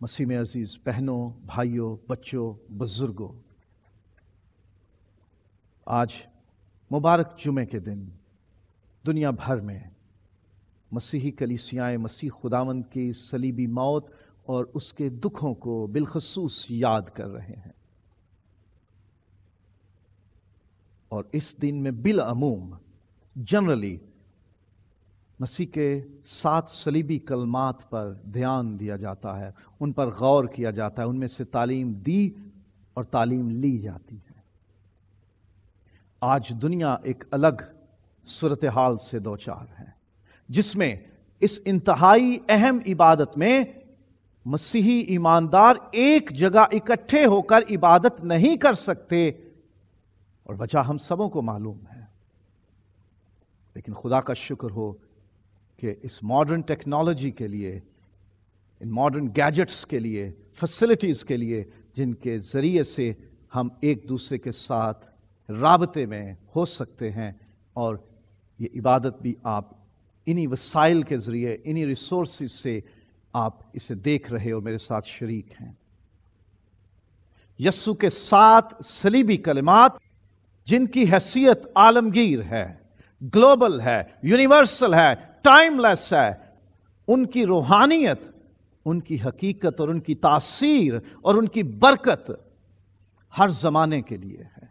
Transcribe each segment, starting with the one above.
مسیح میں عزیز بہنوں، بھائیوں، بچوں، بزرگوں، آج مبارک جمعے کے دن دنیا بھر میں مسیحی کلیسیائیں مسیح خداون کی صلیبی موت اور اس کے دکھوں کو بالخصوص یاد کر رہے ہیں۔ اور اس دن میں بالعموم، جنرلی مسیح کے سات صلیبی کلمات پر دھیان دیا جاتا ہے، ان پر غور کیا جاتا ہے، ان میں سے تعلیم دی اور تعلیم لی جاتی ہے۔ آج دنیا ایک الگ صورتحال سے دوچار ہے، جس میں اس انتہائی اہم عبادت میں مسیحی ایماندار ایک جگہ اکٹھے ہو کر عبادت نہیں کر سکتے، اور وجہ ہم سبوں کو معلوم ہے۔ لیکن خدا کا شکر ہو کہ اس ماڈرن ٹیکنالوجی کے لیے ان ماڈرن گیجٹس کے لیے فیسلٹیز کے لیے، جن کے ذریعے سے ہم ایک دوسرے کے ساتھ رابطے میں ہو سکتے ہیں اور یہ عبادت بھی آپ انہی وسائل کے ذریعے، انہی ریسورسز سے آپ اسے دیکھ رہے اور میرے ساتھ شریک ہیں۔ یسو کے ساتھ سلیبی کلمات، جن کی حیثیت عالمگیر ہے گلوبل ہے یونیورسل ہے ٹائم لیس ہے. ان کی روحانیت، ان کی حقیقت اور ان کی تاثیر اور ان کی برکت ہر زمانے کے لیے ہے۔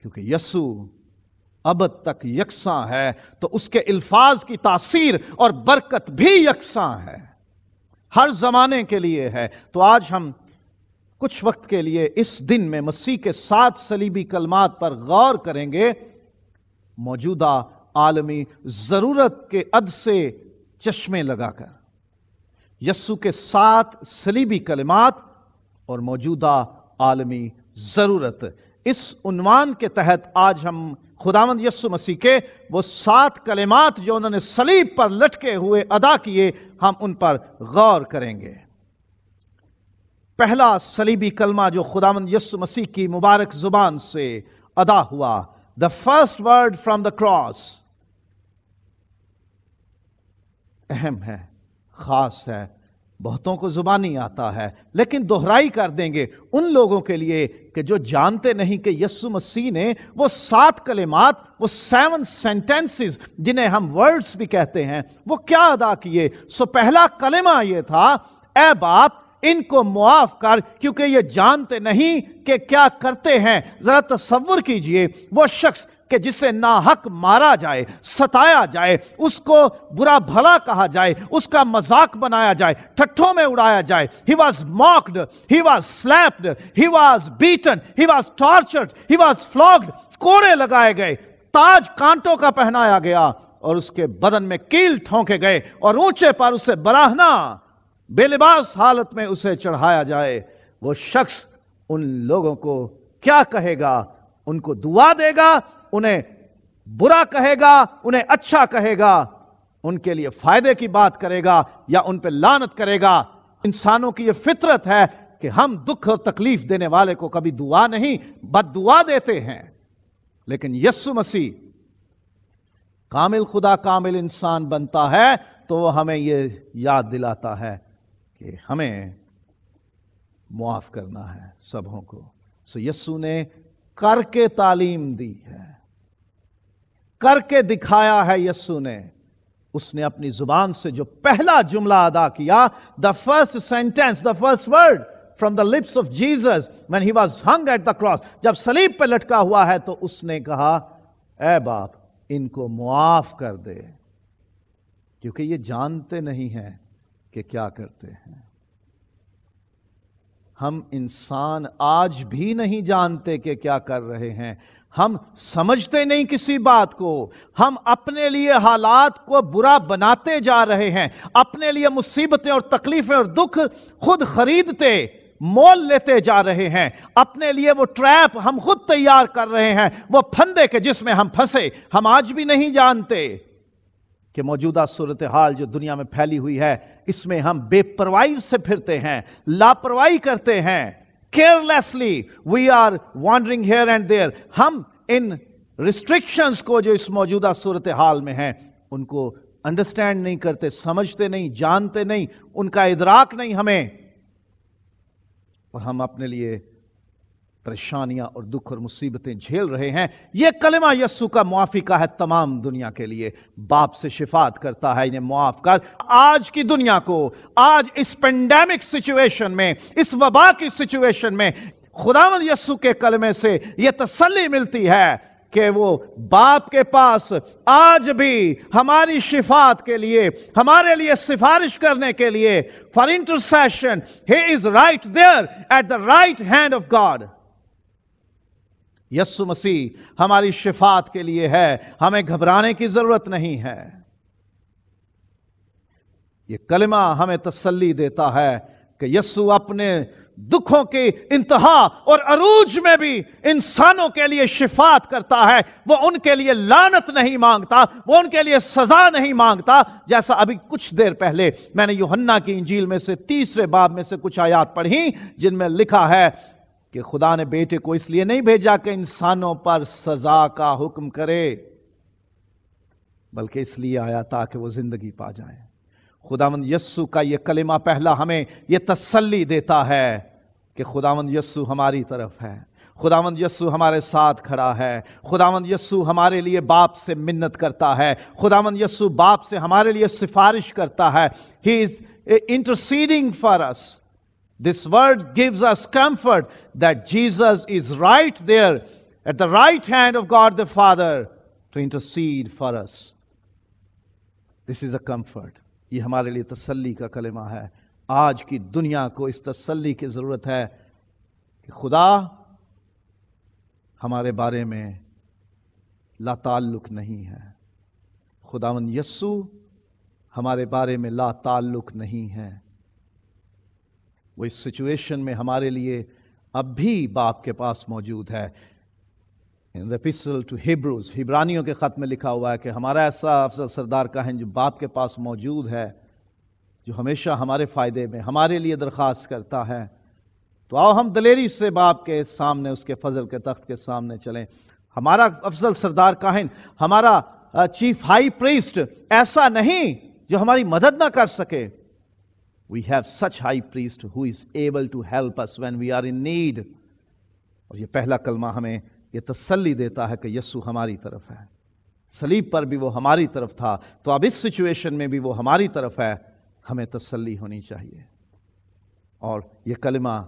کیونکہ یسو ابد تک یکساں ہے، تو اس کے الفاظ کی تاثیر اور برکت بھی یکساں ہے۔ ہر زمانے کے لیے ہے۔ تو آج ہم کچھ وقت کے لیے اس دن میں مسیح کے ساتھ سلیبی کلمات پر غور کریں گے۔ موجودہ عالمی ضرورت کے اد سے چشمے لگا کر۔ یسو کے ساتھ سلیبی کلمات اور موجودہ عالمی ضرورت۔ اس عنوان کے تحت آج ہم خداوند یسو مسیح کے وہ سات کلمات جو انہوں نے سلیب پر لٹکے ہوئے ادا کیے، ہم ان پر غور کریں گے۔ پہلا سلیبی کلمہ جو خداوند یسو مسیح کی مبارک زبان سے ادا ہوا the first word from the cross اہم ہے، خاص ہے، بہتوں کو زبانی آتا ہے، لیکن دہرائی کر دیں گے ان لوگوں کے لیے کہ جو جانتے نہیں کہ یسو مسیح نے وہ سات کلمات، وہ سیون سینٹینسز جنہیں ہم ورڈز بھی کہتے ہیں، وہ کیا ادا کیے؟ سو پہلا کلمہ یہ تھا، اے باپ، ان کو معاف کر، کیونکہ یہ جانتے نہیں کہ کیا کرتے ہیں۔ ذرا تصور کیجیے، وہ شخص کہ جسے ناحق مارا جائے، ستایا جائے، اس کو برا بھلا کہا جائے، اس کا مذاق بنایا جائے، ٹھٹھوں میں اڑایا جائے۔ He was mocked he was slapped he was beaten he was tortured he was flogged کوڑے لگائے گئے۔ تاج کانٹوں کا پہنایا گیا اور اس کے بدن میں کیل ٹھونکے گئے اور اونچے پر اسے براہنا، بے لباس حالت میں اسے چڑھایا جائے۔ وہ شخص ان لوگوں کو کیا کہے گا؟ ان کو دعا دے گا انہیں برا کہے گا، انہیں اچھا کہے گا، ان کے لیے فائدے کی بات کرے گا یا ان پہ لانت کرے گا۔ انسانوں کی یہ فطرت ہے کہ ہم دکھ اور تکلیف دینے والے کو کبھی دعا نہیں، بد دعا دیتے ہیں۔ لیکن یسو مسیح کامل خدا، کامل انسان بنتا ہے تو وہ ہمیں یہ یاد دلاتا ہے کہ ہمیں معاف کرنا ہے سبوں کو۔ سو یسو نے کر کے تعلیم دی ہے۔ کر کے دکھایا ہے یسو نے۔ اس نے اپنی زبان سے جو پہلا جملہ ادا کیا the first sentence the first word from the lips of Jesus when he was hung at the cross جب سلیب پہ لٹکا ہوا ہے تو اس نے کہا، اے باپ، ان کو معاف کر دے۔ کیونکہ یہ جانتے نہیں ہیں کہ کیا کرتے ہیں۔ ہم انسان آج بھی نہیں جانتے کہ کیا کر رہے ہیں۔ ہم سمجھتے نہیں کسی بات کو۔ ہم اپنے لیے حالات کو برا بناتے جا رہے ہیں۔ اپنے لیے مصیبتیں اور تکلیفیں اور دکھ خود خریدتے، مول لیتے جا رہے ہیں۔ اپنے لیے وہ ٹریپ ہم خود تیار کر رہے ہیں۔ وہ پھندے کے جس میں ہم پھنسے، ہم آج بھی نہیں جانتے۔ کہ موجودہ صورتحال جو دنیا میں پھیلی ہوئی ہے، اس میں ہم بے پرواہی سے پھرتے ہیں، لاپرواہی کرتے ہیں۔ Carelessly we are wandering here and there ہم ان ریسٹرکشنز کو جو اس موجودہ صورتحال میں ہیں، ان کو انڈرسٹینڈ نہیں کرتے، سمجھتے نہیں، جانتے نہیں، ان کا ادراک نہیں ہمیں۔ اور ہم اپنے لیے پریشانیاں اور دکھ اور مصیبتیں جھیل رہے ہیں۔ یہ کلمہ یسو کا موافقہ ہے تمام دنیا کے لیے۔ باپ سے شفات کرتا ہے انہیں معاف کر۔ آج کی دنیا کو، آج اس پینڈیمک سچویشن میں، اس وبا کی سچویشن میں خداوند یسو کے کلمے سے یہ تسلی ملتی ہے کہ وہ باپ کے پاس آج بھی ہماری شفات کے لیے، ہمارے لیے سفارش کرنے کے لیے، for intercession he is right there at the right hand of God Yesu Masih ہماری شفات کے لیے ہے، ہمیں گھبرانے کی ضرورت نہیں ہے۔ یہ کلمہ ہمیں تسلی دیتا ہے کہ یسو اپنے دکھوں کی انتہا اور عروج میں بھی انسانوں کے لیے شفات کرتا ہے۔ وہ ان کے لیے لانت نہیں مانگتا، وہ ان کے لیے سزا نہیں مانگتا۔ جیسا ابھی کچھ دیر پہلے میں نے یوہنا کی انجیل میں سے تیسرے باب میں سے کچھ آیات پڑھی، جن میں لکھا ہے کہ خدا نے بیٹے کو اس لیے نہیں بھیجا کہ انسانوں پر سزا کا حکم کرے، بلکہ اس لیے آیا تاکہ وہ زندگی پا جائیں۔ خداوند یسو کا یہ کلمہ پہلا ہمیں یہ تسلی دیتا ہے کہ خداوند یسو ہماری طرف ہے۔ خداوند یسو ہمارے ساتھ کھڑا ہے۔ خداوند یسو ہمارے لیے باپ سے منت کرتا ہے۔ خداوند یسو باپ سے ہمارے لیے سفارش کرتا ہے۔ He is interceding for us this word gives us comfort that Jesus is right there at the right hand of God the father to intercede for us this is a comfort یہ ہمارے لیے تسلی کا کلمہ ہے۔ آج کی دنیا کو اس تسلی کی ضرورت ہے کہ خدا ہمارے بارے میں لا تعلق نہیں ہے۔ خداون یسو ہمارے بارے میں لا تعلق نہیں ہے۔ وہ اس سچویشن میں ہمارے لیے اب بھی باپ کے پاس موجود ہے۔ پسل ٹو ہیبروز ہبرانیوں کے خط میں لکھا ہوا ہے کہ ہمارا ایسا افضل سردار کا ہے جو باپ کے پاس موجود ہے، جو ہمیشہ ہمارے فائدے میں، ہمارے لیے درخواست کرتا ہے۔ تو آؤ ہم دلیری سے باپ کے سامنے، اس کے فضل کے تخت کے سامنے چلیں۔ ہمارا افضل سردار کاہن ہمارا چیف ہائی پریسٹ ایسا نہیں جو ہماری مدد نہ کر سکے۔ We have such high priest who is able to help us when we are in need اور یہ پہلا کلمہ ہمیں یہ تسلی دیتا ہے کہ یسو ہماری طرف ہے۔ سلیب پر بھی وہ ہماری طرف تھا۔ تو اب اس سچویشن میں بھی وہ ہماری طرف ہے۔ ہمیں تسلی ہونی چاہیے۔ اور یہ کلمہ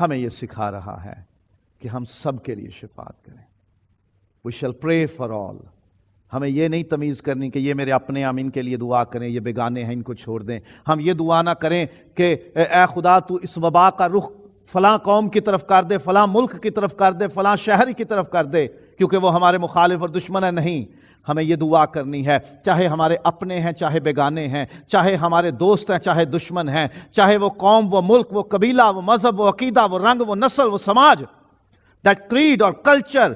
ہمیں یہ سکھا رہا ہے کہ ہم سب کے لیے شفات کریں۔ We shell pray for all ہمیں یہ نہیں تمیز کرنی کہ یہ میرے اپنے ہم ان کے لیے دعا کریں، یہ بیگانے ہیں، ان کو چھوڑ دیں۔ ہم یہ دعا نہ کریں کہ اے خدا، تو اس وبا کا رخ فلاں قوم کی طرف کر دے، فلاں ملک کی طرف کر دے، فلاں شہر کی طرف کر دے، کیونکہ وہ ہمارے مخالف اور دشمن ہے نہیں۔ ہمیں یہ دعا کرنی ہے، چاہے ہمارے اپنے ہیں، چاہے بیگانے ہیں، چاہے ہمارے دوست ہیں، چاہے دشمن ہیں، چاہے وہ قوم، وہ ملک، وہ قبیلہ، وہ مذہب، وہ عقیدہ، وہ رنگ، وہ نسل، وہ سماج۔ دیٹ کریڈ اور کلچر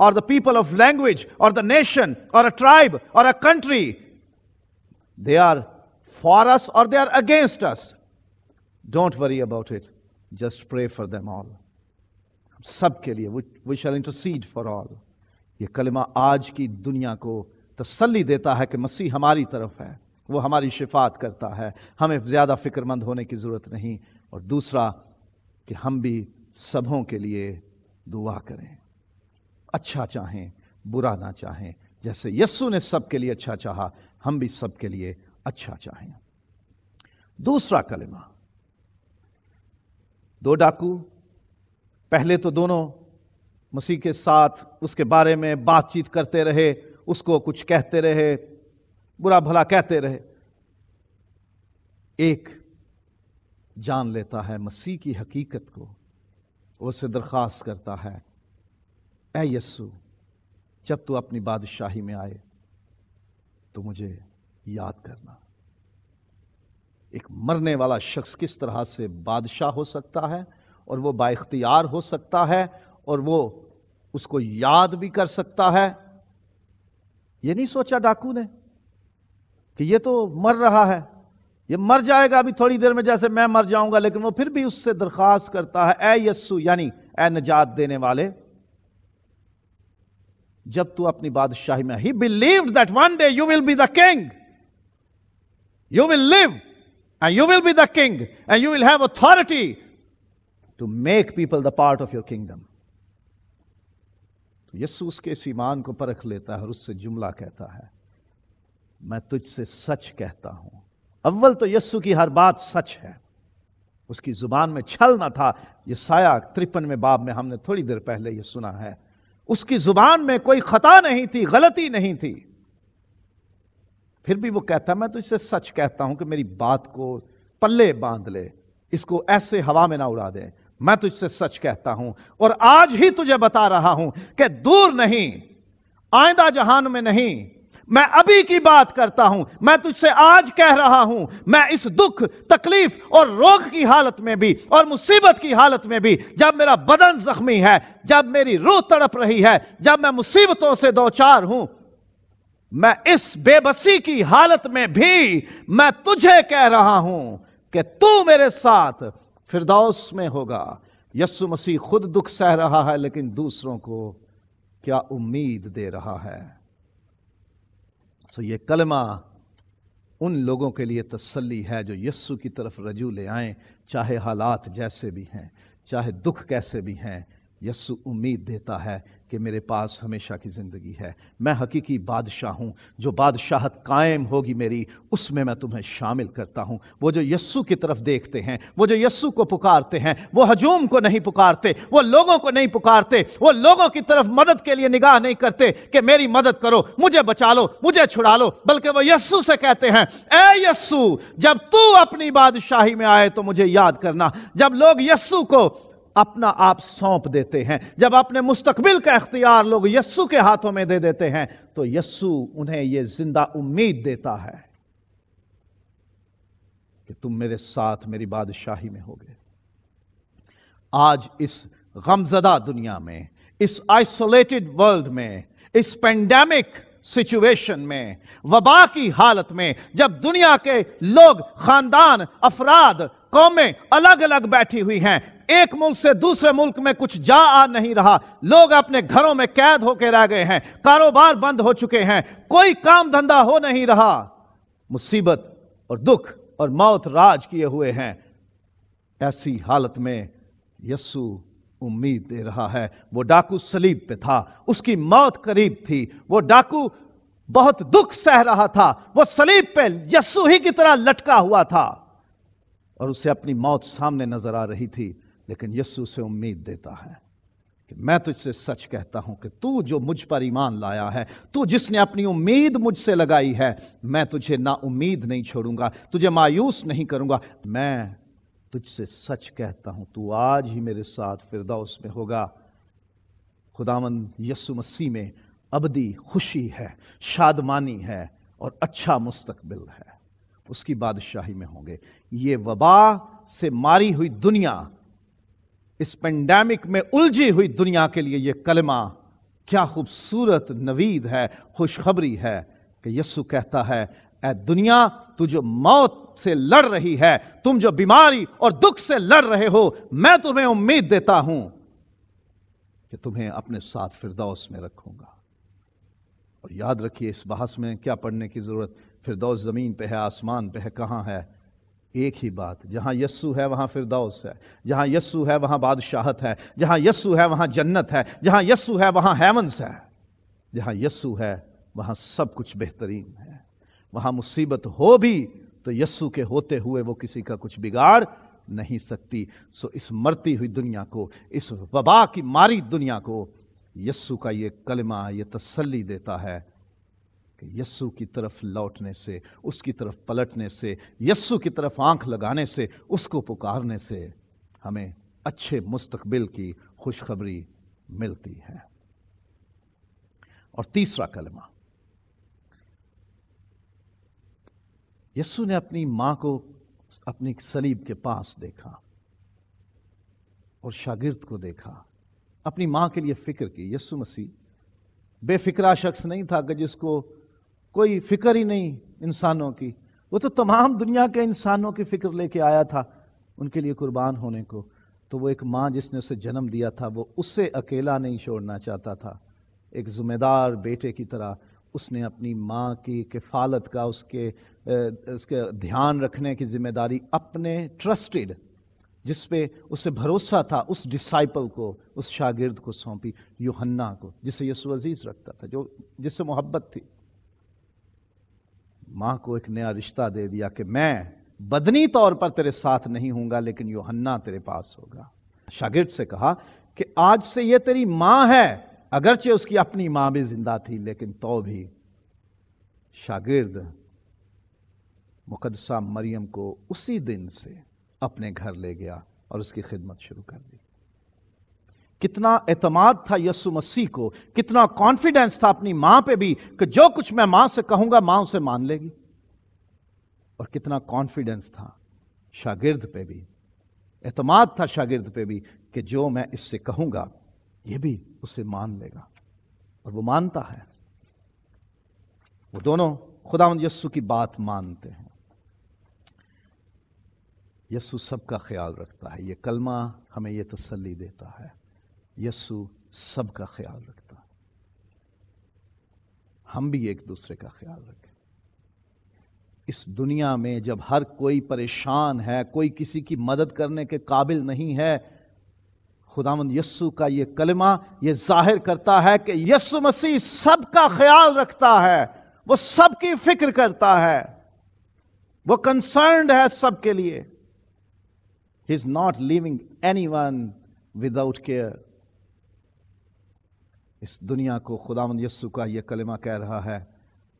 اور دا پیپل آف لینگویج اور دا نیشن اور اے ٹرائب اور a country they are for us اور they are against us don't worry about it just pray for them all سب کے لیے we shall intercede for all یہ کلمہ آج کی دنیا کو تسلی دیتا ہے کہ مسیح ہماری طرف ہے. وہ ہماری شفات کرتا ہے. ہمیں زیادہ فکر مند ہونے کی ضرورت نہیں. اور دوسرا کہ ہم بھی سبوں کے لیے دعا کریں. اچھا چاہیں، برا نہ چاہیں۔ جیسے یسو نے سب کے لیے اچھا چاہا، ہم بھی سب کے لیے اچھا چاہیں۔ دوسرا کلمہ، دو ڈاکو۔ پہلے تو دونوں مسیح کے ساتھ اس کے بارے میں بات چیت کرتے رہے، اس کو کچھ کہتے رہے، برا بھلا کہتے رہے۔ ایک جان لیتا ہے مسیح کی حقیقت کو اسے درخواست کرتا ہے۔ اے یسو، جب تو اپنی بادشاہی میں آئے تو مجھے یاد کرنا۔ ایک مرنے والا شخص کس طرح سے بادشاہ ہو سکتا ہے اور وہ با اختیار ہو سکتا ہے اور وہ اس کو یاد بھی کر سکتا ہے؟ یہ نہیں سوچا ڈاکو نے کہ یہ تو مر رہا ہے، یہ مر جائے گا ابھی تھوڑی دیر میں جیسے میں مر جاؤں گا، لیکن وہ پھر بھی اس سے درخواست کرتا ہے، اے یسو یعنی اے نجات دینے والے جب تو اپنی بادشاہی میں he believe that one day you will be the king You will live and you will be the king and you will have authority to make people the part of your kingdom. تو یسو اس کے اس ایمان کو پرکھ لیتا ہے اور اس سے جملہ کہتا ہے، میں تجھ سے سچ کہتا ہوں۔ اول تو یسو کی ہر بات سچ ہے۔ اس کی زبان میں چھل نہ تھا۔ یہ سایہ ترپن میں باب میں ہم نے تھوڑی دیر پہلے یہ سنا ہے۔ اس کی زبان میں کوئی خطا نہیں تھی، غلطی نہیں تھی۔ پھر بھی وہ کہتا، میں تو اس سے سچ کہتا ہوں کہ میری بات کو پلے باندھ لے، اس کو ایسے ہوا میں نہ اڑا دے۔ میں تجھ سے سچ کہتا ہوں اور آج ہی تجھے بتا رہا ہوں کہ دور نہیں، آئندہ جہان میں نہیں۔ میں ابھی کی بات کرتا ہوں، میں تجھ سے آج کہہ رہا ہوں، میں اس دکھ، تکلیف اور روگ کی حالت میں بھی اور مصیبت کی حالت میں بھی جب میرا بدن زخمی ہے، جب میری روح تڑپ رہی ہے، جب میں مصیبتوں سے دو چار ہوں، میں اس بے بسی کی حالت میں بھی میں تجھے کہہ رہا ہوں کہ تو میرے ساتھ فردوس میں ہوگا۔ یسو مسیح خود دکھ سہ رہا ہے، لیکن دوسروں کو کیا امید دے رہا ہے؟ سو یہ کلمہ ان لوگوں کے لیے تسلی ہے جو یسو کی طرف رجوع لے آئیں، چاہے حالات جیسے بھی ہیں، چاہے دکھ کیسے بھی ہیں، یسو امید دیتا ہے کہ میرے پاس ہمیشہ کی زندگی ہے۔ میں حقیقی بادشاہ ہوں۔ جو بادشاہت قائم ہوگی میری، اس میں میں تمہیں شامل کرتا ہوں۔ وہ جو یسو کی طرف دیکھتے ہیں، وہ جو یسو کو پکارتے ہیں، وہ ہجوم کو نہیں پکارتے، وہ لوگوں کو نہیں پکارتے، وہ لوگوں کی طرف مدد کے لیے نگاہ نہیں کرتے کہ میری مدد کرو، مجھے بچا لو، مجھے چھڑا لو، بلکہ وہ یسو سے کہتے ہیں، اے یسو، جب تو اپنی بادشاہی میں آئے تو مجھے یاد کرنا۔ جب لوگ یسو کو اپنا آپ سونپ دیتے ہیں۔ جب اپنے مستقبل کا اختیار لوگ یسو کے ہاتھوں میں دے دیتے ہیں، تو یسو انہیں یہ زندہ امید دیتا ہے کہ تم میرے ساتھ میری بادشاہی میں ہوگے۔ آج اس غمزدہ دنیا میں، اس آئسولیٹڈ ورلڈ میں، اس پینڈیمک سچویشن میں، وبا کی حالت میں، جب دنیا کے لوگ، خاندان، افراد، قومیں الگ الگ بیٹھی ہوئی ہیں ایک ملک سے دوسرے ملک میں کچھ جا آ نہیں رہا۔ لوگ اپنے گھروں میں قید ہو کے رہ گئے ہیں۔ کاروبار بند ہو چکے ہیں۔ کوئی کام دھندا ہو نہیں رہا۔ مصیبت اور دکھ اور موت راج کیے ہوئے ہیں۔ ایسی حالت میں یسو امید دے رہا ہے۔ وہ ڈاکو سلیب پہ تھا۔ اس کی موت قریب تھی۔ وہ ڈاکو بہت دکھ سہ رہا تھا۔ وہ سلیب پہ یسو ہی کی طرح لٹکا ہوا تھا۔ اور اسے اپنی موت سامنے نظر آ رہی تھی۔ لیکن یسو سے امید دیتا ہے کہ میں تجھ سے سچ کہتا ہوں کہ تو جو مجھ پر ایمان لایا ہے، تو جس نے اپنی امید مجھ سے لگائی ہے، میں تجھے نا امید نہیں چھوڑوں گا، تجھے مایوس نہیں کروں گا۔ میں تجھ سے سچ کہتا ہوں، تو آج ہی میرے ساتھ فردوس میں ہوگا۔ خداون یسو مسیح میں ابدی خوشی ہے، شادمانی ہے اور اچھا مستقبل ہے۔ اس کی بادشاہی میں ہوں گے۔ یہ وبا سے ماری ہوئی دنیا اس پینڈیمک میں الجھی ہوئی دنیا کے لیے یہ کلمہ کیا خوبصورت نوید ہے، خوشخبری ہے کہ یسو کہتا ہے، اے دنیا تو جو موت سے لڑ رہی ہے، تم جو بیماری اور دکھ سے لڑ رہے ہو، میں تمہیں امید دیتا ہوں کہ تمہیں اپنے ساتھ فردوس میں رکھوں گا۔ اور یاد رکھیے، اس بحث میں کیا پڑھنے کی ضرورت؟ فردوس زمین پہ ہے، آسمان پہ ہے، کہاں ہے؟ ایک ہی بات، جہاں یسو ہے وہاں فردوس ہے، جہاں یسو ہے وہاں بادشاہت ہے، جہاں یسو ہے وہاں جنت ہے، جہاں یسو ہے وہاں ہیونس ہے، جہاں یسو ہے وہاں سب کچھ بہترین ہے۔ وہاں مصیبت ہو بھی تو یسو کے ہوتے ہوئے وہ کسی کا کچھ بگاڑ نہیں سکتی۔ سو اس مرتی ہوئی دنیا کو، اس وبا کی ماری دنیا کو یسو کا یہ کلمہ، یہ تسلی دیتا ہے۔ کہ یسو کی طرف لوٹنے سے، اس کی طرف پلٹنے سے، یسو کی طرف آنکھ لگانے سے، اس کو پکارنے سے ہمیں اچھے مستقبل کی خوشخبری ملتی ہے۔ اور تیسرا کلمہ، یسو نے اپنی ماں کو اپنی سلیب کے پاس دیکھا اور شاگرد کو دیکھا۔ اپنی ماں کے لیے فکر کی، یسو مسیح، بے فکرہ شخص نہیں تھا کہ جس کو کوئی فکر ہی نہیں انسانوں کی۔ وہ تو تمام دنیا کے انسانوں کی فکر لے کے آیا تھا ان کے لیے قربان ہونے کو۔ تو وہ ایک ماں جس نے اسے جنم دیا تھا، وہ اسے اکیلا نہیں چھوڑنا چاہتا تھا۔ ایک ذمہ دار بیٹے کی طرح اس نے اپنی ماں کی کفالت کا، اس کے اس کے دھیان رکھنے کی ذمہ داری اپنے ٹرسٹڈ، جس پہ اسے بھروسہ تھا، اس ڈسائپل کو، اس شاگرد کو سونپی یوہنا کو، جسے یسو عزیز رکھتا تھا، جو، جس سے محبت تھی۔ ماں کو ایک نیا رشتہ دے دیا کہ میں بدنی طور پر تیرے ساتھ نہیں ہوں گا، لیکن یوہنا تیرے پاس ہوگا۔ شاگرد سے کہا کہ آج سے یہ تیری ماں ہے، اگرچہ اس کی اپنی ماں بھی زندہ تھی، لیکن تو بھی۔ شاگرد مقدسہ مریم کو اسی دن سے اپنے گھر لے گیا اور اس کی خدمت شروع کر دی۔ کتنا اعتماد تھا یسو مسیح کو، کتنا کانفیڈنس تھا اپنی ماں پہ بھی کہ جو کچھ میں ماں سے کہوں گا، ماں اسے مان لے گی۔ اور کتنا کانفیڈنس تھا شاگرد پہ بھی، اعتماد تھا شاگرد پہ بھی کہ جو میں اس سے کہوں گا، یہ بھی اسے مان لے گا۔ اور وہ مانتا ہے۔ وہ دونوں خدا یسو کی بات مانتے ہیں۔ یسو سب کا خیال رکھتا ہے، یہ کلمہ ہمیں یہ تسلی دیتا ہے۔ یسو سب کا خیال رکھتا ہم بھی ایک دوسرے کا خیال رکھیں۔ اس دنیا میں جب ہر کوئی پریشان ہے، کوئی کسی کی مدد کرنے کے قابل نہیں ہے، خداوند یسو کا یہ کلمہ یہ ظاہر کرتا ہے کہ یسو مسیح سب کا خیال رکھتا ہے، وہ سب کی فکر کرتا ہے۔ وہ کنسرنڈ ہے سب کے لیے۔ He is not leaving anyone without care اس دنیا کو خدا مند یسو کا یہ کلمہ کہہ رہا ہے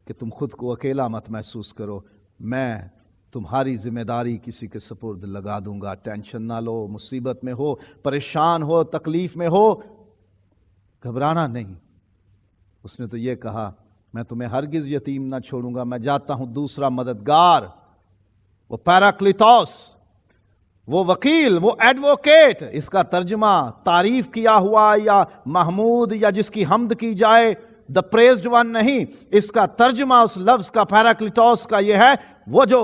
کہ تم خود کو اکیلا مت محسوس کرو، میں تمہاری ذمہ داری کسی کے سپرد لگا دوں گا۔ ٹینشن نہ لو، مصیبت میں ہو، پریشان ہو، تکلیف میں ہو۔ گھبرانا نہیں۔ اس نے تو یہ کہا، میں تمہیں ہرگز یتیم نہ چھوڑوں گا، میں جاتا ہوں دوسرا مددگار، وہ پیراکلیتوس۔ وہ وکیل، وہ ایڈوکیٹ اس کا ترجمہ تعریف کیا ہوا یا محمود یا جس کی حمد کی جائے دا پریزڈ ون نہیں، اس کا ترجمہ اس لفظ کا پیراکلیٹوس کا یہ ہے، وہ جو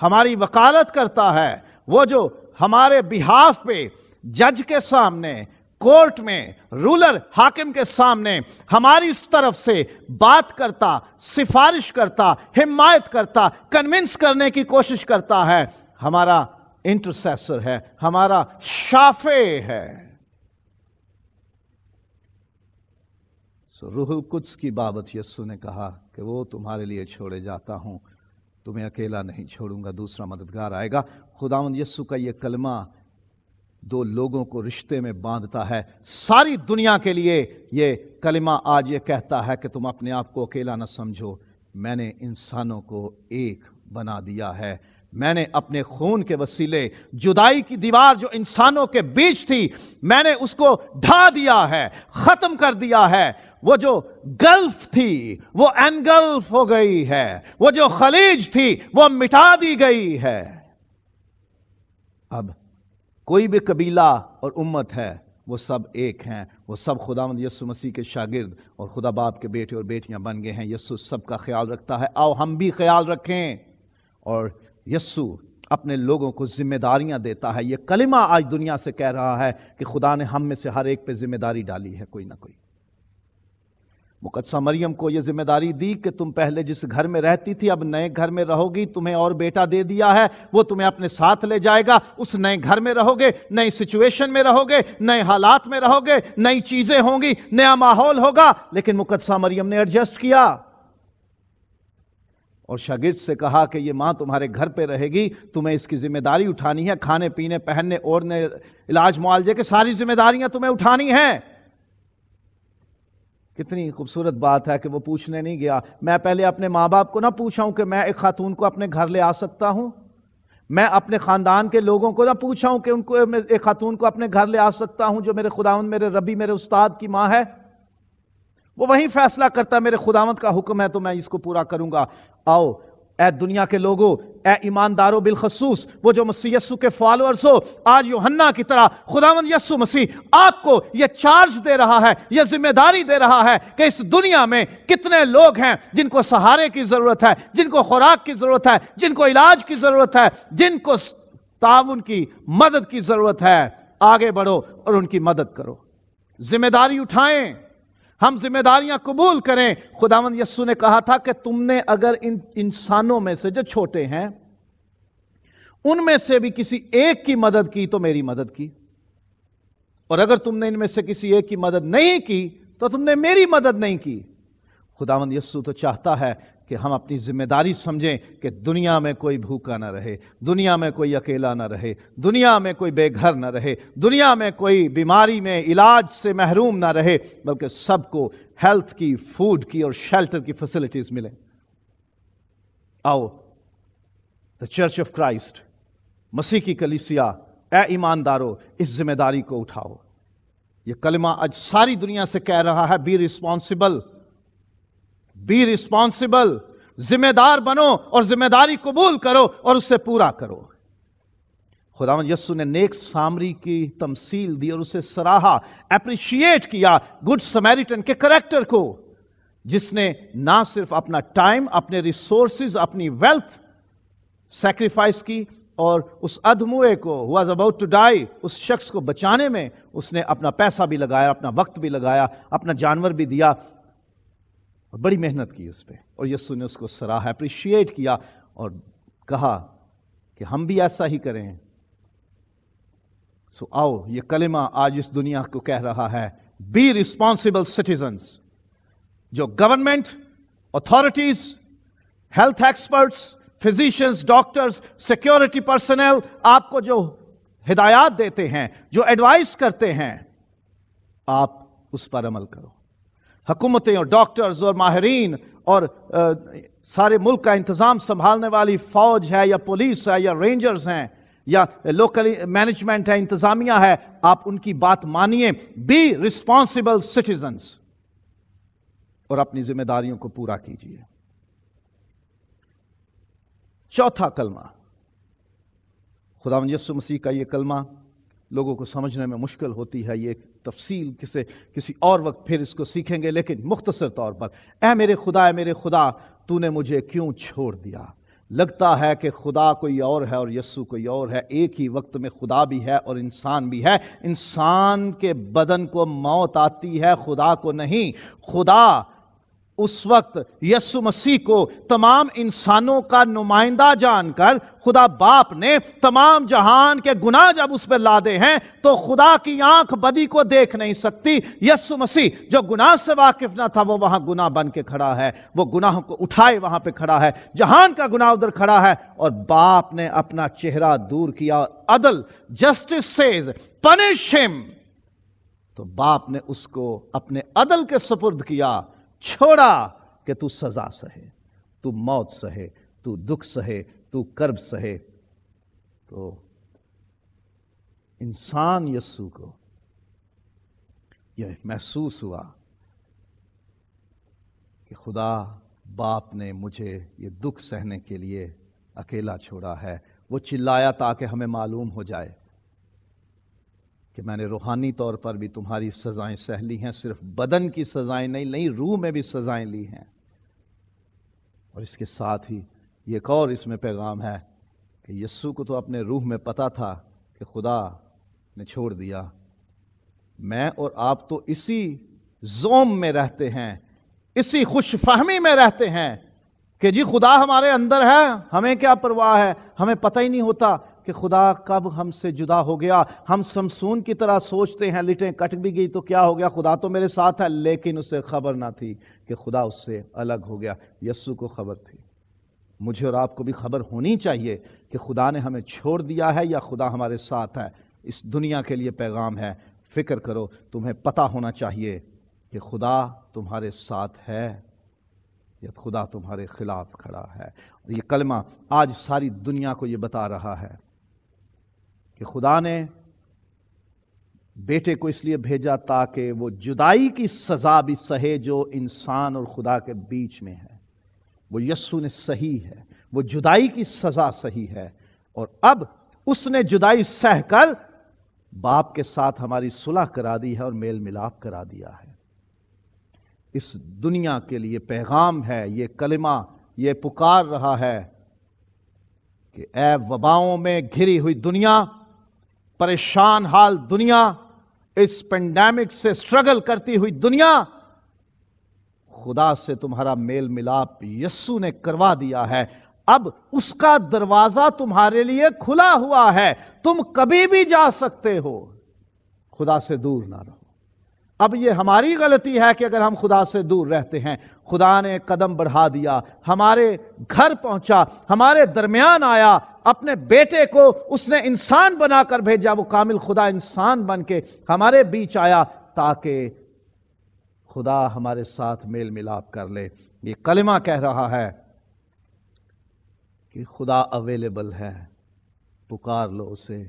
ہماری وکالت کرتا ہے، وہ جو ہمارے بحاف پہ جج کے سامنے کورٹ میں رولر حاکم کے سامنے ہماری اس طرف سے بات کرتا، سفارش کرتا، حمایت کرتا کنونس کرنے کی کوشش کرتا ہے، ہمارا انٹرسیسر ہے، ہمارا شافے ہے۔ سو روح القدس کی بابت یسو نے کہا کہ وہ تمہارے لیے چھوڑے جاتا ہوں۔ تمہیں اکیلا نہیں چھوڑوں گا، دوسرا مددگار آئے گا۔ خداوند یسو کا یہ کلمہ دو لوگوں کو رشتے میں باندھتا ہے۔ ساری دنیا کے لیے یہ کلمہ آج یہ کہتا ہے کہ تم اپنے آپ کو اکیلا نہ سمجھو۔ میں نے انسانوں کو ایک بنا دیا ہے۔ میں نے اپنے خون کے وسیلے، جدائی کی دیوار جو انسانوں کے بیچ تھی، میں نے اس کو ڈھا دیا ہے، ختم کر دیا ہے۔ وہ جو گلف تھی، وہ انگلف ہو گئی ہے۔ وہ جو خلیج تھی، وہ مٹا دی گئی ہے۔ اب کوئی بھی قبیلہ اور امت ہے، وہ سب ایک ہیں۔ وہ سب خدا مند یسو مسیح کے شاگرد اور خدا باپ کے بیٹے اور بیٹیاں بن گئے ہیں۔ یسو سب کا خیال رکھتا ہے۔ آؤ ہم بھی خیال رکھیں۔ اور یسو اپنے لوگوں کو ذمہ داریاں دیتا ہے۔ یہ کلمہ آج دنیا سے کہہ رہا ہے کہ خدا نے ہم میں سے ہر ایک پہ ذمہ داری ڈالی ہے، کوئی نہ کوئی۔ مقدسہ مریم کو یہ ذمہ داری دی کہ تم پہلے جس گھر میں رہتی تھی، اب نئے گھر میں رہو گی، تمہیں اور بیٹا دے دیا ہے۔ وہ تمہیں اپنے ساتھ لے جائے گا۔ اس نئے گھر میں رہو گے، نئی سچویشن میں رہو گے، نئے حالات میں رہو گے، نئی چیزیں ہوں گی، نیا ماحول ہوگا۔ لیکن مقدسہ مریم نے ایڈجسٹ کیا۔ اور شاگرد سے کہا کہ یہ ماں تمہارے گھر پہ رہے گی، تمہیں اس کی ذمہ داری اٹھانی ہے، کھانے، پینے، پہننے، اوڑھنے، علاج، معالجے کے ساری ذمہ داریاں تمہیں اٹھانی ہیں۔ کتنی خوبصورت بات ہے کہ وہ پوچھنے نہیں گیا۔ میں پہلے اپنے ماں باپ کو نہ پوچھا ہوں کہ میں ایک خاتون کو اپنے گھر لے آ سکتا ہوں۔ میں اپنے خاندان کے لوگوں کو نہ پوچھا ہوں کہ ان کو ایک خاتون کو اپنے گھر لے آ سکتا ہوں جو میرے خداون میرے ربی، میرے استاد کی ماں ہے۔ وہ وہیں فیصلہ کرتا ہے، میرے خداوند کا حکم ہے تو میں اس کو پورا کروں گا۔ آؤ، اے دنیا کے لوگوں اے ایمانداروں بالخصوص، وہ جو مسیح یسو کے فالورز ہو، آج یوحنا کی طرح خداوند یسو مسیح آپ کو یہ چارج دے رہا ہے، یہ ذمہ داری دے رہا ہے کہ اس دنیا میں کتنے لوگ ہیں جن کو سہارے کی ضرورت ہے، جن کو خوراک کی ضرورت ہے، جن کو علاج کی ضرورت ہے، جن کو تعاون کی مدد کی ضرورت ہے۔ آگے بڑھو اور ان کی مدد کرو۔ ذمہ داری اٹھائیں۔ ہم ذمہ داریاں قبول کریں۔ خداون یسو نے کہا تھا کہ تم نے اگر ان انسانوں میں سے جو چھوٹے ہیں، ان میں سے بھی کسی ایک کی مدد کی تو میری مدد کی۔ اور اگر تم نے ان میں سے کسی ایک کی مدد نہیں کی تو تم نے میری مدد نہیں کی۔ خداون یسو تو چاہتا ہے کہ ہم اپنی ذمہ داری سمجھیں کہ دنیا میں کوئی بھوکا نہ رہے، دنیا میں کوئی اکیلا نہ رہے، دنیا میں کوئی بے گھر نہ رہے، دنیا میں کوئی بیماری میں علاج سے محروم نہ رہے، بلکہ سب کو ہیلتھ کی، فوڈ کی اور شیلٹر کی فیسلٹیز ملیں۔ آؤ دا چرچ آف کرائسٹ مسیح کی کلیسیا، اے ایماندارو، اس ذمہ داری کو اٹھاؤ۔ یہ کلمہ آج ساری دنیا سے کہہ رہا ہے بی ریسپانسبل بی ریسپانسبل ذمہ دار بنو اور ذمہ داری قبول کرو اور اسے پورا کرو۔ خدا یسو نے نیک سامری کی تمثیل دی اور اسے سراہا، اپریشیٹ کیا گڈ سمیریٹن کے کریکٹر کو، جس نے نہ صرف اپنا ٹائم، اپنے ریسورسز، اپنی ویلتھ سیکریفائس کی اور اس ادموئے کو واز اباؤٹ ٹو ڈائی اس شخص کو بچانے میں، اس نے اپنا پیسہ بھی لگایا، اپنا وقت بھی لگایا، اپنا جانور بھی دیا اور بڑی محنت کی اس پہ اور یسو نے اس کو سراہ اپریشیٹ کیا اور کہا کہ ہم بھی ایسا ہی کریں۔ سو آؤ، یہ کلمہ آج اس دنیا کو کہہ رہا ہے۔ بی ریسپانسبل سٹیزنس جو government authorities health experts physicians doctors security personnel آپ کو جو ہدایات دیتے ہیں، جو ایڈوائز کرتے ہیں، آپ اس پر عمل کرو۔ حکومتیں اور ڈاکٹرز اور ماہرین اور سارے ملک کا انتظام سنبھالنے والی فوج ہے یا پولیس ہے یا رینجرز ہیں یا لوکل مینجمنٹ ہے، انتظامیہ ہے، آپ ان کی بات مانیے۔ بی ریسپانسبل سٹیزنس اور اپنی ذمہ داریوں کو پورا کیجیے۔ چوتھا کلمہ۔ خدا یسو مسیح کا یہ کلمہ لوگوں کو سمجھنے میں مشکل ہوتی ہے، یہ تفصیل کسے، کسی اور وقت پھر اس کو سیکھیں گے، لیکن مختصر طور پر، اے میرے خدا، اے میرے خدا، تو نے مجھے کیوں چھوڑ دیا؟ لگتا ہے کہ خدا کوئی اور ہے اور یسو کوئی اور ہے، ایک ہی وقت میں خدا بھی ہے اور انسان بھی ہے۔ انسان کے بدن کو موت آتی ہے، خدا کو نہیں۔ خدا اس وقت یسو مسیح کو تمام انسانوں کا نمائندہ جان کر خدا باپ نے تمام جہان کے گناہ جب اس پہ لادے ہیں تو خدا کی آنکھ بدی کو دیکھ نہیں سکتی۔ یسو مسیح جو گناہ سے واقف نہ تھا، وہ وہاں گناہ بن کے کھڑا ہے۔ وہ گناہ کو اٹھائے وہاں پہ کھڑا ہے۔ جہان کا گناہ ادھر کھڑا ہے اور باپ نے اپنا چہرہ دور کیا۔ عدل، جسٹس سیز، پنش ہم۔ تو باپ نے اس کو اپنے عدل کے سپرد کیا۔ چھوڑا کہ تو سزا سہے، تو موت سہے، تو دکھ سہے، تو کرب سہے۔ تو انسان یسو کو یہ محسوس ہوا کہ خدا باپ نے مجھے یہ دکھ سہنے کے لیے اکیلا چھوڑا ہے۔ وہ چلایا تاکہ ہمیں معلوم ہو جائے۔ کہ میں نے روحانی طور پر بھی تمہاری سزائیں سہ لی ہیں، صرف بدن کی سزائیں نہیں نہیں، روح میں بھی سزائیں لی ہیں۔ اور اس کے ساتھ ہی یہ ایک اور اس میں پیغام ہے کہ یسو کو تو اپنے روح میں پتا تھا کہ خدا نے چھوڑ دیا۔ میں اور آپ تو اسی زوم میں رہتے ہیں، اسی خوش فہمی میں رہتے ہیں کہ جی خدا ہمارے اندر ہے، ہمیں کیا پرواہ ہے، ہمیں پتہ ہی نہیں ہوتا۔ کہ خدا کب ہم سے جدا ہو گیا۔ ہم سمسون کی طرح سوچتے ہیں، لٹیں کٹ بھی گئی تو کیا ہو گیا؟ خدا تو میرے ساتھ ہے، لیکن اسے خبر نہ تھی کہ خدا اس سے الگ ہو گیا۔ یسو کو خبر تھی۔ مجھے اور آپ کو بھی خبر ہونی چاہیے کہ خدا نے ہمیں چھوڑ دیا ہے یا خدا ہمارے ساتھ ہے۔ اس دنیا کے لیے پیغام ہے۔ فکر کرو، تمہیں پتہ ہونا چاہیے کہ خدا تمہارے ساتھ ہے یا خدا تمہارے خلاف کھڑا ہے۔ یہ کلمہ آج ساری دنیا کو یہ بتا رہا ہے۔ کہ خدا نے بیٹے کو اس لیے بھیجا تاکہ وہ جدائی کی سزا بھی سہے جو انسان اور خدا کے بیچ میں ہے۔ وہ یسو نے صحیح ہے، وہ جدائی کی سزا صحیح ہے۔ اور اب اس نے جدائی سہ کر باپ کے ساتھ ہماری صلح کرا دی ہے اور میل ملاپ کرا دیا ہے۔ اس دنیا کے لیے پیغام ہے، یہ کلمہ، یہ پکار رہا ہے کہ اے وباؤں میں گھری ہوئی دنیا پریشان حال دنیا، اس پینڈیمک سے سٹرگل کرتی ہوئی دنیا، خدا سے تمہارا میل ملاپ یسو نے کروا دیا ہے۔ اب اس کا دروازہ تمہارے لیے کھلا ہوا ہے۔ تم کبھی بھی جا سکتے ہو۔ خدا سے دور نہ رہو۔ اب یہ ہماری غلطی ہے کہ اگر ہم خدا سے دور رہتے ہیں، خدا نے قدم بڑھا دیا، ہمارے گھر پہنچا، ہمارے درمیان آیا اپنے بیٹے کو اس نے انسان بنا کر بھیجا، وہ کامل خدا انسان بن کے ہمارے بیچ آیا تاکہ خدا ہمارے ساتھ میل ملاپ کر لے۔ یہ کلمہ کہہ رہا ہے کہ خدا اویلیبل ہے، پکار لو اسے،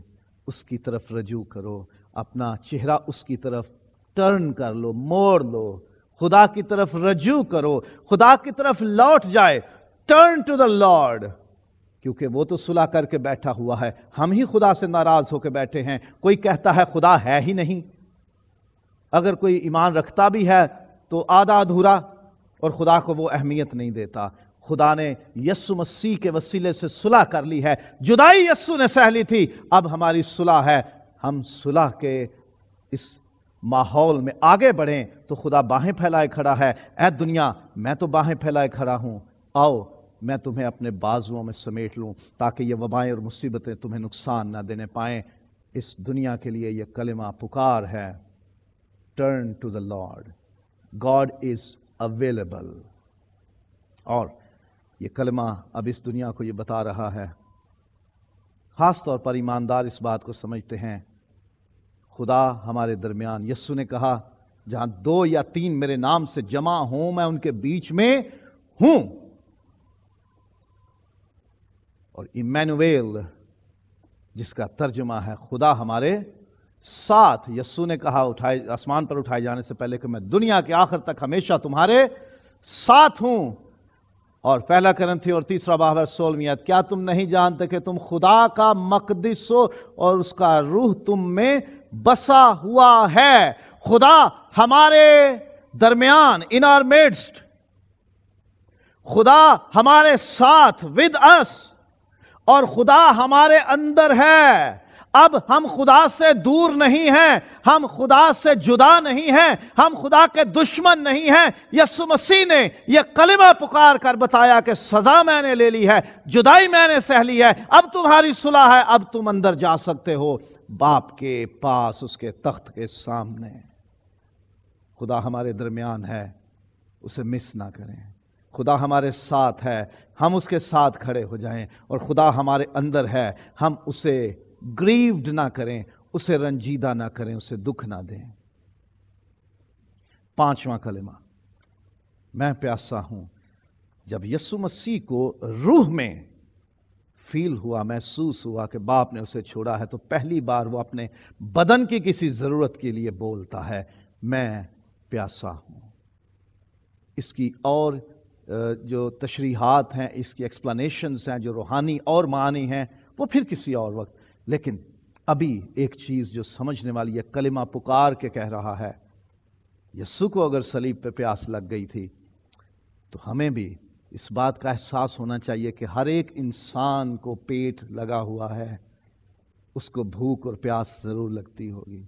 اس کی طرف رجوع کرو، اپنا چہرہ اس کی طرف ٹرن کر لو، موڑ لو۔ خدا کی طرف رجوع کرو، خدا کی طرف لوٹ جائے۔ ٹرن ٹو دا لارڈ کیونکہ وہ تو صلح کر کے بیٹھا ہوا ہے۔ ہم ہی خدا سے ناراض ہو کے بیٹھے ہیں۔ کوئی کہتا ہے خدا ہے ہی نہیں۔ اگر کوئی ایمان رکھتا بھی ہے تو آدھا ادھورا اور خدا کو وہ اہمیت نہیں دیتا۔ خدا نے یسو مسیح کے وسیلے سے صلح کر لی ہے۔ جدائی یسو نے سہ لی تھی۔ اب ہماری صلح ہے۔ ہم صلح کے اس ماحول میں آگے بڑھیں تو خدا باہیں پھیلائے کھڑا ہے۔ اے دنیا، میں تو باہیں پھیلائے کھڑا ہوں۔ آؤ میں تمہیں اپنے بازوؤں میں سمیٹ لوں تاکہ یہ وبائیں اور مصیبتیں تمہیں نقصان نہ دینے پائیں۔ اس دنیا کے لیے یہ کلمہ پکار ہے۔ Turn to the Lord God is available اور یہ کلمہ اب اس دنیا کو یہ بتا رہا ہے۔ خاص طور پر ایماندار اس بات کو سمجھتے ہیں۔ خدا ہمارے درمیان، یسو نے کہا، جہاں دو یا تین میرے نام سے جمع ہوں، میں ان کے بیچ میں ہوں۔ اور ایمینویل جس کا ترجمہ ہے خدا ہمارے ساتھ یسو نے کہا اٹھائے، آسمان پر اٹھائے جانے سے پہلے کہ میں دنیا کے آخر تک ہمیشہ تمہارے ساتھ ہوں۔ اور پہلا کرنتھی اور تیسرا باہر سولمیت کیا تم نہیں جانتے کہ تم خدا کا مقدس ہو اور اس کا روح تم میں بسا ہوا ہے؟ خدا ہمارے درمیان ان آر میڈسٹ خدا ہمارے ساتھ ود اس اور خدا ہمارے اندر ہے۔ اب ہم خدا سے دور نہیں ہیں، ہم خدا سے جدا نہیں ہیں، ہم خدا کے دشمن نہیں ہیں۔ یسو مسیح نے یہ کلمہ پکار کر بتایا کہ سزا میں نے لے لی ہے، جدائی میں نے سہ لی ہے۔ اب تمہاری صلح ہے، اب تم اندر جا سکتے ہو۔ باپ کے پاس، اس کے تخت کے سامنے۔ خدا ہمارے درمیان ہے، اسے مس نہ کریں۔ خدا ہمارے ساتھ ہے، ہم اس کے ساتھ کھڑے ہو جائیں اور خدا ہمارے اندر ہے، ہم اسے گریوڈ نہ کریں، اسے رنجیدہ نہ کریں، اسے دکھ نہ دیں۔ پانچواں کلمہ، میں پیاسا ہوں، جب یسو مسیح کو روح میں فیل ہوا، محسوس ہوا کہ باپ نے اسے چھوڑا ہے، تو پہلی بار وہ اپنے بدن کی کسی ضرورت کے لیے بولتا ہے، میں پیاسا ہوں۔ اس کی اور جو تشریحات ہیں، اس کی ایکسپلانیشنز ہیں، جو روحانی اور معنی ہیں، وہ پھر کسی اور وقت۔ لیکن ابھی ایک چیز جو سمجھنے والی ہے کلمہ پکار کے کہہ رہا ہے یسو کو اگر سلیب پہ پیاس لگ گئی تھی، تو ہمیں بھی اس بات کا احساس ہونا چاہیے کہ ہر ایک انسان کو پیٹ لگا ہوا ہے، اس کو بھوک اور پیاس ضرور لگتی ہوگی۔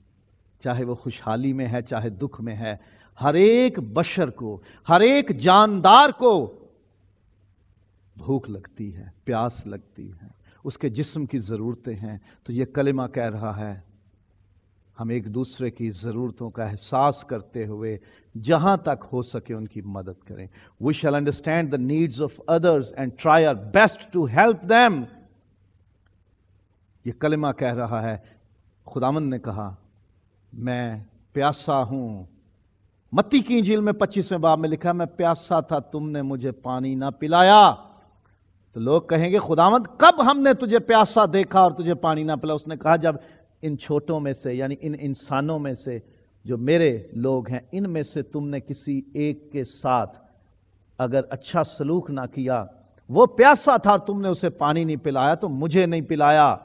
چاہے وہ خوشحالی میں ہے، چاہے دکھ میں ہے ہر ایک بشر کو، ہر ایک جاندار کو بھوک لگتی ہے، پیاس لگتی ہے، اس کے جسم کی ضرورتیں ہیں۔ تو یہ کلمہ کہہ رہا ہے، ہم ایک دوسرے کی ضرورتوں کا احساس کرتے ہوئے جہاں تک ہو سکے ان کی مدد کریں۔ We shall understand the needs of others and try our best to help them یہ کلمہ کہہ رہا ہے خدامند نے کہا، میں پیاسا ہوں۔ متی کی جھیل میں پچیسویں باب میں لکھا میں پیاسا تھا، تم نے مجھے پانی نہ پلایا۔ تو لوگ کہیں گے، خداوند، کب ہم نے تجھے پیاسا دیکھا اور تجھے پانی نہ پلا اس نے کہا، جب ان چھوٹوں میں سے یعنی ان انسانوں میں سے جو میرے لوگ ہیں، ان میں سے تم نے کسی ایک کے ساتھ اگر اچھا سلوک نہ کیا، وہ پیاسا تھا اور تم نے اسے پانی نہیں پلایا، تو مجھے نہیں پلایا۔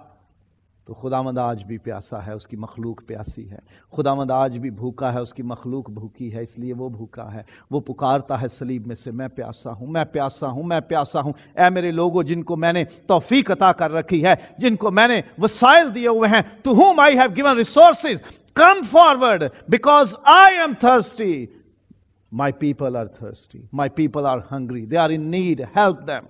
تو خدا مند آج بھی پیاسا ہے، اس کی مخلوق پیاسی ہے خدا مند آج بھی بھوکا ہے، اس کی مخلوق بھوکی ہے، اس لیے وہ بھوکا ہے وہ پکارتا ہے سلیب میں سے، میں پیاسا ہوں، میں پیاسا ہوں، میں پیاسا ہوں اے میرے لوگوں جن کو میں نے توفیق عطا کر رکھی ہے، جن کو میں نے وسائل دیے ہوئے ہیں to whom I have given resources come forward because I am thirsty My people are thirsty. My people are hungry. They are in need. Help them.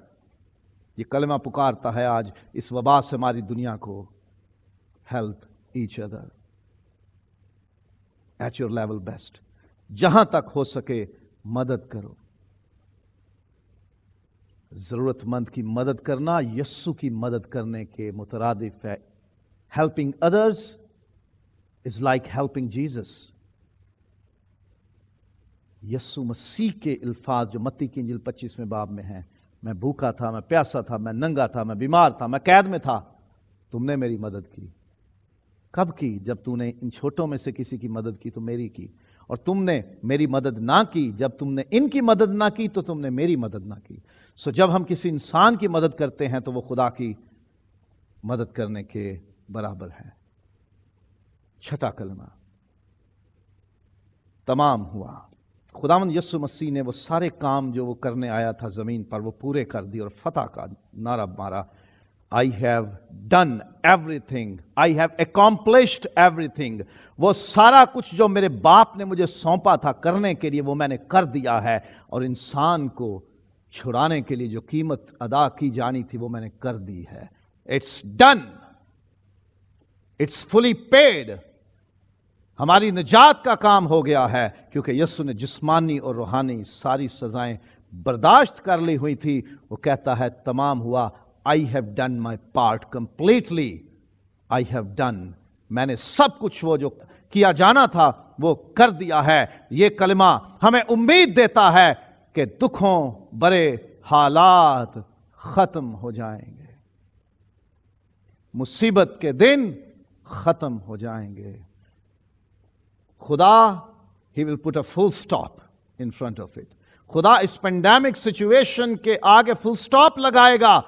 یہ کلمہ پکارتا ہے آج اس وبا سے ہماری دنیا کو help each other at your level best جہاں تک ہو سکے مدد کرو۔ ضرورت مند کی مدد کرنا، یسو کی مدد کرنے کے مترادف ہے۔ Helping others is like helping Jesus Yesu Masih کے الفاظ جو متی کی انجل پچیسویں باب میں ہیں۔ میں بھوکا تھا، میں پیاسا تھا، میں ننگا تھا، میں بیمار تھا، میں قید میں تھا، تم نے میری مدد کی۔ کب کی؟ جب تم نے ان چھوٹوں میں سے کسی کی مدد کی تو میری کی، اور تم نے میری مدد نہ کی، جب تم نے ان کی مدد نہ کی تو تم نے میری مدد نہ کی۔ سو جب ہم کسی انسان کی مدد کرتے ہیں تو وہ خدا کی مدد کرنے کے برابر ہے۔ چھٹا کلمہ۔ تمام ہوا۔ خداون یسو مسیح نے وہ سارے کام جو وہ کرنے آیا تھا زمین پر وہ پورے کر دی اور فتح کا نعرہ مارا۔ I have done everything I have accomplished everything وہ سارا کچھ جو میرے باپ نے مجھے سونپا تھا کرنے کے لیے وہ میں نے کر دیا ہے اور انسان کو چھڑانے کے لیے جو قیمت ادا کی جانی تھی وہ میں نے کر دی ہے۔ It's done it's fully paid ہماری نجات کا کام ہو گیا ہے کیونکہ یسو نے جسمانی اور روحانی ساری سزائیں برداشت کر لی ہوئی تھی۔ وہ کہتا ہے تمام ہوا I have done my part completely I have done میں نے سب کچھ وہ جو کیا جانا تھا وہ کر دیا ہے۔ یہ کلمہ ہمیں امید دیتا ہے کہ دکھوں برے حالات ختم ہو جائیں گے۔ مصیبت کے دن ختم ہو جائیں گے۔ خدا ہی will put a full stop in front of it خدا اس پینڈیمک سچویشن کے آگے فل اسٹاپ لگائے گا۔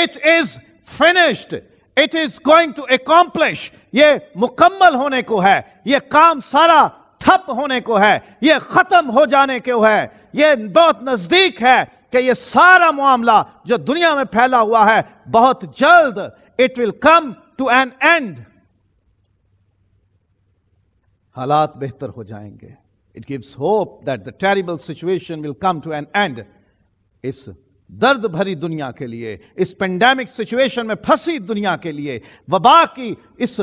It is finished it is going to accomplish یہ مکمل ہونے کو ہے. یہ کام سارا ٹھپ ہونے کو ہے. یہ ختم ہو جانے کو ہے. یہ بہت نزدیک ہے کہ یہ سارا معاملہ جو دنیا میں پھیلا ہوا ہے، بہت جلد it will come to an end حالات بہتر ہو جائیں گے. It gives hope that the terrible situation will come to an end اس درد بھری دنیا کے لیے، اس پینڈیمک سچویشن میں پھنسی دنیا کے لیے، وبا کی اس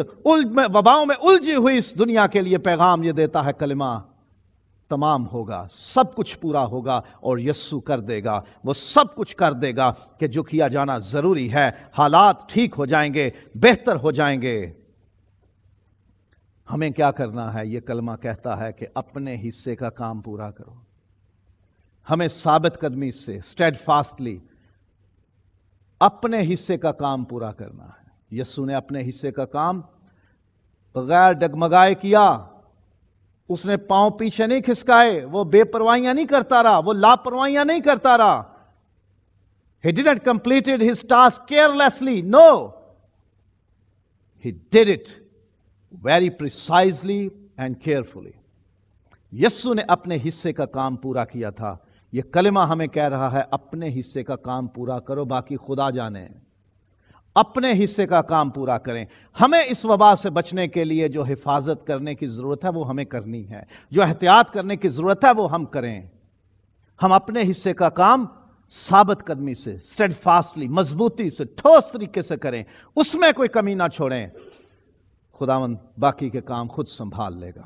وباؤں میں الجھی ہوئی اس دنیا کے لیے پیغام یہ دیتا ہے کلمہ۔ تمام ہوگا، سب کچھ پورا ہوگا اور یسو کر دے گا۔ وہ سب کچھ کر دے گا کہ جو کیا جانا ضروری ہے۔ حالات ٹھیک ہو جائیں گے، بہتر ہو جائیں گے۔ ہمیں کیا کرنا ہے؟ یہ کلمہ کہتا ہے کہ اپنے حصے کا کام پورا کرو۔ ہمیں ثابت قدمی سے اسٹیڈ فاسٹلی اپنے حصے کا کام پورا کرنا ہے۔ یسو نے اپنے حصے کا کام بغیر ڈگمگائے کیا۔ اس نے پاؤں پیچھے نہیں کھسکائے، وہ بے پروائیاں نہیں کرتا رہا، وہ لاپروائیاں نہیں کرتا رہا۔ He didn't completed his task carelessly no he did it very precisely and carefully یسو نے اپنے حصے کا کام پورا کیا تھا۔ یہ کلمہ ہمیں کہہ رہا ہے، اپنے حصے کا کام پورا کرو، باقی خدا جانے۔ اپنے حصے کا کام پورا کریں۔ ہمیں اس وبا سے بچنے کے لیے جو حفاظت کرنے کی ضرورت ہے، وہ ہمیں کرنی ہے۔ جو احتیاط کرنے کی ضرورت ہے، وہ ہم کریں۔ ہم اپنے حصے کا کام ثابت قدمی سے اسٹیڈ فاسٹلی مضبوطی سے، ٹھوس طریقے سے کریں۔ اس میں کوئی کمی نہ چھوڑیں۔ خداون باقی کے کام خود سنبھال لے گا۔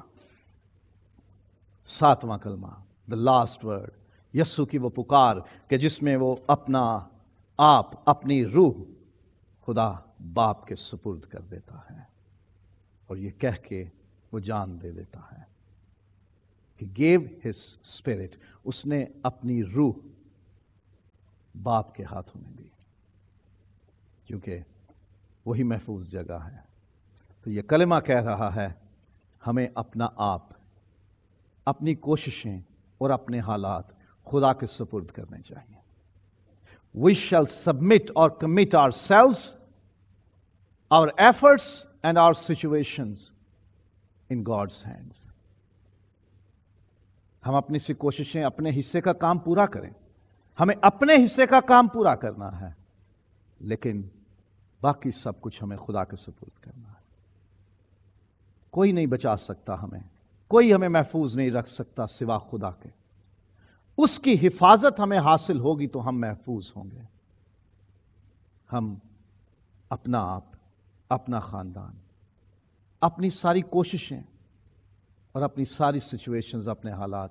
ساتواں کلمہ دا لاسٹ ورڈ یسو کی وہ پکار کہ جس میں وہ اپنا آپ، اپنی روح خدا باپ کے سپرد کر دیتا ہے اور یہ کہہ کے وہ جان دے دیتا ہے کہ گیو ہز اسپرٹ اس نے اپنی روح باپ کے ہاتھوں میں دی۔ کیونکہ وہی محفوظ جگہ ہے۔ تو یہ کلمہ کہہ رہا ہے، ہمیں اپنا آپ، اپنی کوششیں اور اپنے حالات خدا کے سپرد کرنے چاہیے۔ وی شیل سبمٹ اور commit ourselves our efforts and our situations in God's hands ہم اپنی سی کوششیں اپنے حصے کا کام پورا کریں۔ ہمیں اپنے حصے کا کام پورا کرنا ہے، لیکن باقی سب کچھ ہمیں خدا کے سپرد کرنا ہے۔ کوئی نہیں بچا سکتا ہمیں، کوئی ہمیں محفوظ نہیں رکھ سکتا سوا خدا کے۔ اس کی حفاظت ہمیں حاصل ہوگی تو ہم محفوظ ہوں گے۔ ہم اپنا آپ، اپنا خاندان، اپنی ساری کوششیں اور اپنی ساری سچویشنز اپنے حالات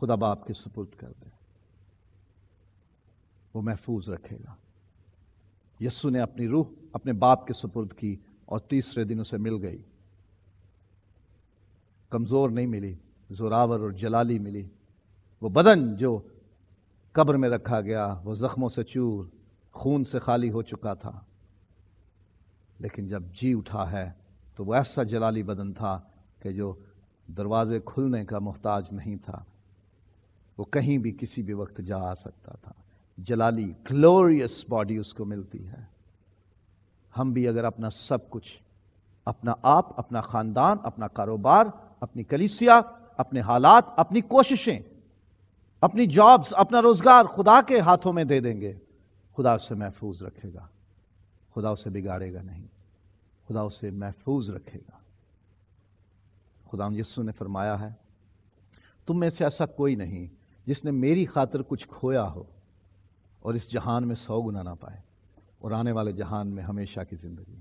خدا باپ کے سپرد کر دیں۔ وہ محفوظ رکھے گا۔ یسو نے اپنی روح اپنے باپ کے سپرد کی اور تیسرے دن اسے مل گئی۔ کمزور نہیں ملی، زوراور اور جلالی ملی۔ وہ بدن جو قبر میں رکھا گیا، وہ زخموں سے چور، خون سے خالی ہو چکا تھا۔ لیکن جب جی اٹھا ہے، تو وہ ایسا جلالی بدن تھا کہ جو دروازے کھلنے کا محتاج نہیں تھا۔ وہ کہیں بھی کسی بھی وقت جا آ سکتا تھا۔ جلالی گلوریس باڈی اس کو ملتی ہے۔ ہم بھی اگر اپنا سب کچھ، اپنا آپ، اپنا خاندان، اپنا کاروبار، اپنی کلیسیا، اپنے حالات، اپنی کوششیں اپنی جابز، اپنا روزگار خدا کے ہاتھوں میں دے دیں گے۔ خدا اسے محفوظ رکھے گا۔ خدا اسے بگاڑے گا نہیں۔ خدا اسے محفوظ رکھے گا۔ خدا یسو نے فرمایا ہے، تم میں سے ایسا کوئی نہیں جس نے میری خاطر کچھ کھویا ہو اور اس جہان میں سو گنا نہ پائے اور آنے والے جہان میں ہمیشہ کی زندگی۔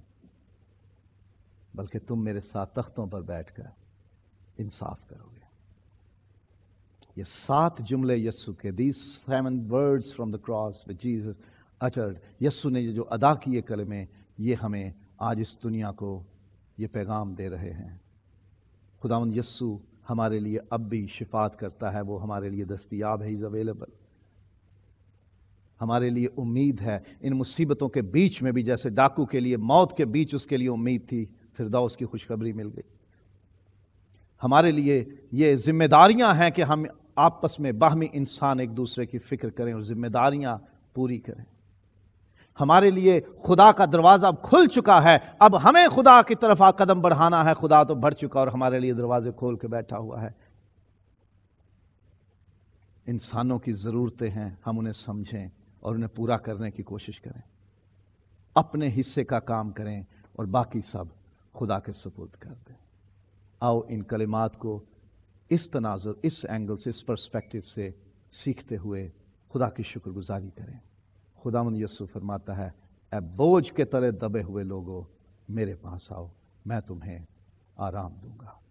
بلکہ تم میرے ساتھ تختوں پر بیٹھ کر انصاف کرو۔ گے یہ سات جملے یسو کے these seven words from the cross with Jesus uttered یسو نے یہ جو ادا کیے کلمے، یہ ہمیں آج اس دنیا کو یہ پیغام دے رہے ہیں۔ خداون یسو ہمارے لیے اب بھی شفات کرتا ہے، وہ ہمارے لیے دستیاب ہے از اویلیبل ہمارے لیے امید ہے۔ ان مصیبتوں کے بیچ میں بھی جیسے ڈاکو کے لیے، موت کے بیچ اس کے لیے امید تھی پھر دو اس کی خوشخبری مل گئی۔ ہمارے لیے یہ ذمہ داریاں ہیں کہ ہم آپس میں باہمی انسان ایک دوسرے کی فکر کریں اور ذمہ داریاں پوری کریں۔ ہمارے لیے خدا کا دروازہ اب کھل چکا ہے۔ اب ہمیں خدا کی طرف آ قدم بڑھانا ہے۔ خدا تو بڑھ چکا اور ہمارے لیے دروازے کھول کے بیٹھا ہوا ہے۔ انسانوں کی ضرورتیں ہیں۔ ہم انہیں سمجھیں اور انہیں پورا کرنے کی کوشش کریں۔ اپنے حصے کا کام کریں اور باقی سب خدا کے سپورٹ کر دیں۔ آؤ ان کلمات کو اس تناظر، اس اینگل سے، اس پرسپیکٹو سے سیکھتے ہوئے خدا کی شکر گزاری کریں۔ خدا من یسو فرماتا ہے، اے بوجھ کے تلے دبے ہوئے لوگوں میرے پاس آؤ، میں تمہیں آرام دوں گا۔